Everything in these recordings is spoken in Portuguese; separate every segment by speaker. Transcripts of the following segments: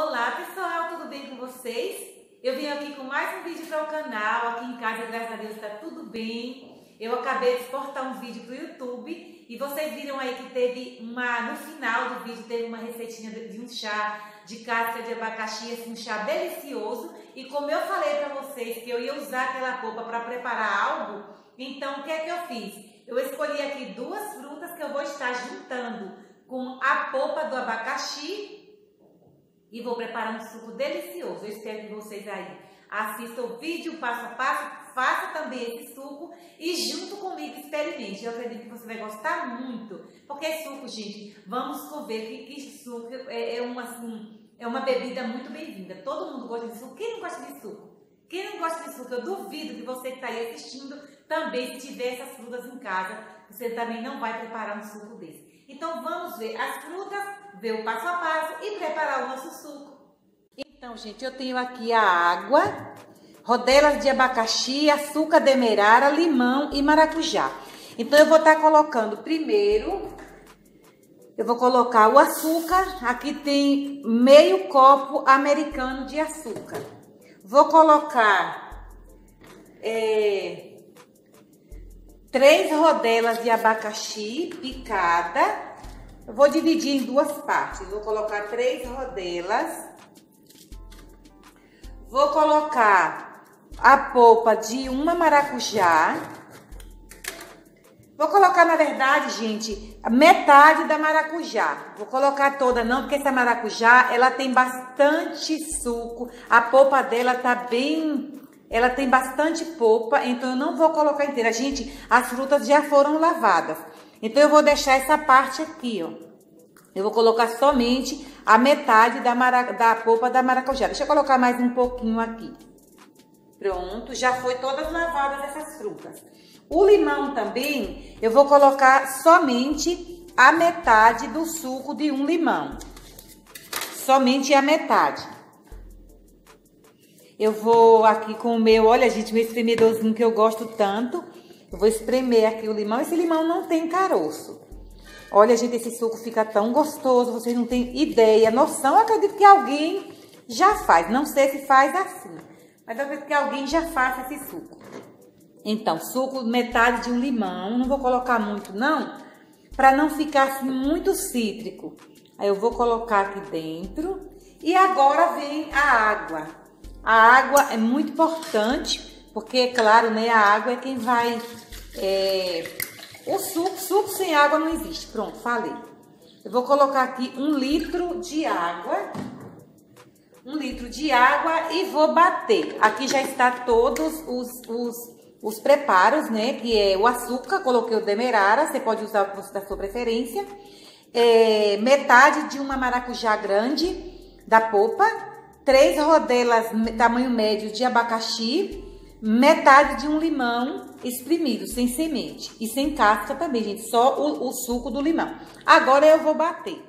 Speaker 1: Olá pessoal, tudo bem com vocês? Eu vim aqui com mais um vídeo para o canal, aqui em casa, graças a Deus, está tudo bem. Eu acabei de exportar um vídeo para o YouTube e vocês viram aí que teve uma, no final do vídeo, teve uma receitinha de um chá de casca de abacaxi, assim, um chá delicioso. E como eu falei para vocês que eu ia usar aquela polpa para preparar algo, então o que é que eu fiz? Eu escolhi aqui duas frutas que eu vou estar juntando com a polpa do abacaxi e vou preparar um suco delicioso. Eu espero que vocês aí assistam o vídeo passo a passo, faça também esse suco e junto comigo experimente. Eu acredito que você vai gostar muito, porque suco, gente, vamos conver que, que suco é, é, uma, assim, é uma bebida muito bem-vinda. Todo mundo gosta de suco. Quem não gosta de suco? Quem não gosta de suco, eu duvido que você que está aí assistindo também, se tiver essas frutas em casa, você também não vai preparar um suco desse. Então vamos ver as frutas, ver o passo a passo e preparar o nosso suco. Então, gente, eu tenho aqui a água, rodelas de abacaxi, açúcar demerara, limão e maracujá. Então eu vou estar tá colocando primeiro, eu vou colocar o açúcar, aqui tem meio copo americano de açúcar. Vou colocar é, três rodelas de abacaxi picada. Eu vou dividir em duas partes. Vou colocar três rodelas. Vou colocar a polpa de uma maracujá. Vou colocar, na verdade, gente, metade da maracujá. Vou colocar toda não, porque essa maracujá, ela tem bastante suco. A polpa dela tá bem ela tem bastante polpa, então eu não vou colocar inteira. Gente, as frutas já foram lavadas. Então eu vou deixar essa parte aqui, ó. Eu vou colocar somente a metade da, mara, da polpa da maracujá. Deixa eu colocar mais um pouquinho aqui. Pronto, já foi todas lavadas essas frutas. O limão também, eu vou colocar somente a metade do suco de um limão. Somente a metade. Eu vou aqui com o meu, olha gente, meu espremedorzinho que eu gosto tanto. Eu vou espremer aqui o limão. Esse limão não tem caroço. Olha, gente, esse suco fica tão gostoso, vocês não têm ideia, noção. Eu acredito que alguém já faz. Não sei se faz assim, mas eu acredito que alguém já faça esse suco. Então, suco metade de um limão. Não vou colocar muito, não, para não ficar assim muito cítrico. Aí eu vou colocar aqui dentro. E agora vem a água. A água é muito importante, porque, claro, né, a água é quem vai... É, o suco, suco sem água não existe. Pronto, falei. Eu vou colocar aqui um litro de água. Um litro de água e vou bater. Aqui já está todos os, os, os preparos, né? Que é o açúcar, coloquei o demerara. Você pode usar o que da sua preferência. É, metade de uma maracujá grande da polpa três rodelas tamanho médio de abacaxi, metade de um limão espremido, sem semente e sem casca também, gente, só o, o suco do limão. Agora eu vou bater.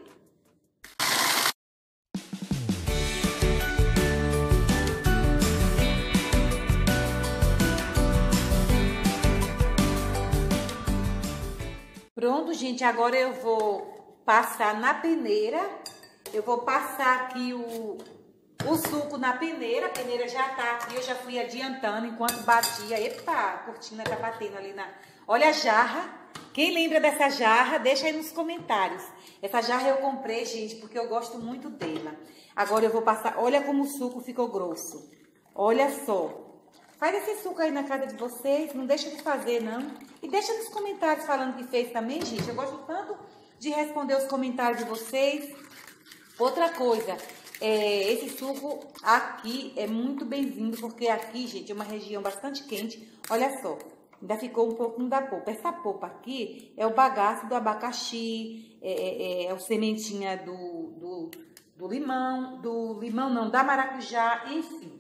Speaker 1: Pronto, gente, agora eu vou passar na peneira. Eu vou passar aqui o, o suco na peneira, a peneira já tá aqui, eu já fui adiantando enquanto batia. Epa, a cortina tá batendo ali na... Olha a jarra. Quem lembra dessa jarra, deixa aí nos comentários. Essa jarra eu comprei, gente, porque eu gosto muito dela. Agora eu vou passar... Olha como o suco ficou grosso. Olha só. Faz esse suco aí na casa de vocês, não deixa de fazer, não. E deixa nos comentários falando que fez também, gente. Eu gosto tanto de responder os comentários de vocês. Outra coisa, é, esse suco aqui é muito bem-vindo, porque aqui, gente, é uma região bastante quente. Olha só, ainda ficou um pouquinho da polpa. Essa polpa aqui é o bagaço do abacaxi, é, é, é o sementinha do, do, do, limão, do limão não, da maracujá, enfim.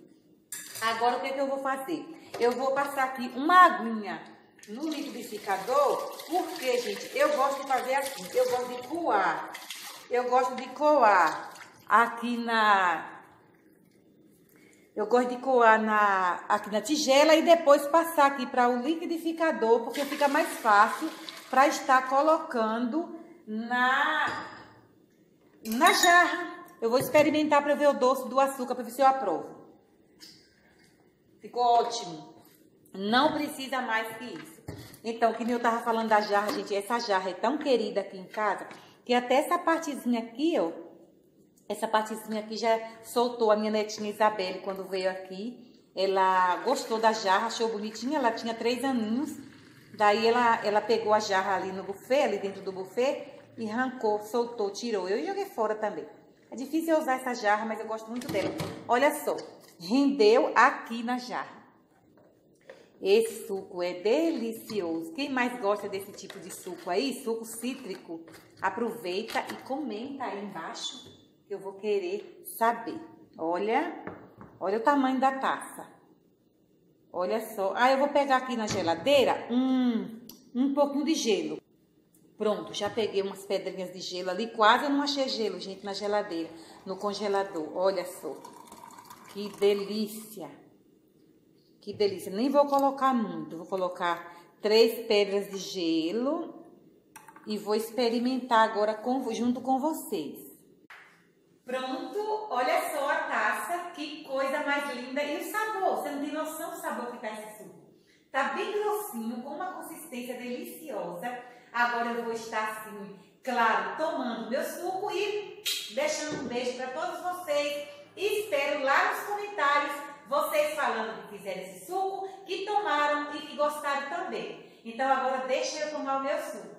Speaker 1: Agora, o que, é que eu vou fazer? Eu vou passar aqui uma aguinha no liquidificador, porque, gente, eu gosto de fazer assim, eu gosto de coar. Eu gosto de coar aqui na... Eu gosto de coar na, aqui na tigela e depois passar aqui para o liquidificador, porque fica mais fácil para estar colocando na, na jarra. Eu vou experimentar para ver o doce do açúcar, para ver se eu aprovo. Ficou ótimo. Não precisa mais que isso. Então, que nem eu tava falando da jarra, gente, essa jarra é tão querida aqui em casa, que até essa partezinha aqui, ó, essa partezinha aqui já soltou a minha netinha Isabelle quando veio aqui. Ela gostou da jarra, achou bonitinha, ela tinha três aninhos. Daí ela, ela pegou a jarra ali no buffet, ali dentro do buffet, e arrancou, soltou, tirou. Eu joguei fora também. É difícil usar essa jarra, mas eu gosto muito dela. Olha só, rendeu aqui na jarra. Esse suco é delicioso. Quem mais gosta desse tipo de suco aí, suco cítrico, aproveita e comenta aí embaixo eu vou querer saber. Olha, olha o tamanho da taça. Olha só. Ah, eu vou pegar aqui na geladeira um, um pouquinho de gelo. Pronto, já peguei umas pedrinhas de gelo ali. Quase eu não achei gelo, gente, na geladeira, no congelador. Olha só. Que delícia. Que delícia. Nem vou colocar muito. Vou colocar três pedras de gelo. E vou experimentar agora com, junto com vocês. Pronto, olha só a taça, que coisa mais linda. E o sabor, você não tem noção do sabor que tá esse suco. Tá bem grossinho, com uma consistência deliciosa. Agora eu vou estar assim, claro, tomando meu suco e deixando um beijo para todos vocês. E espero lá nos comentários vocês falando que fizeram esse suco, que tomaram e que gostaram também. Então agora deixa eu tomar o meu suco.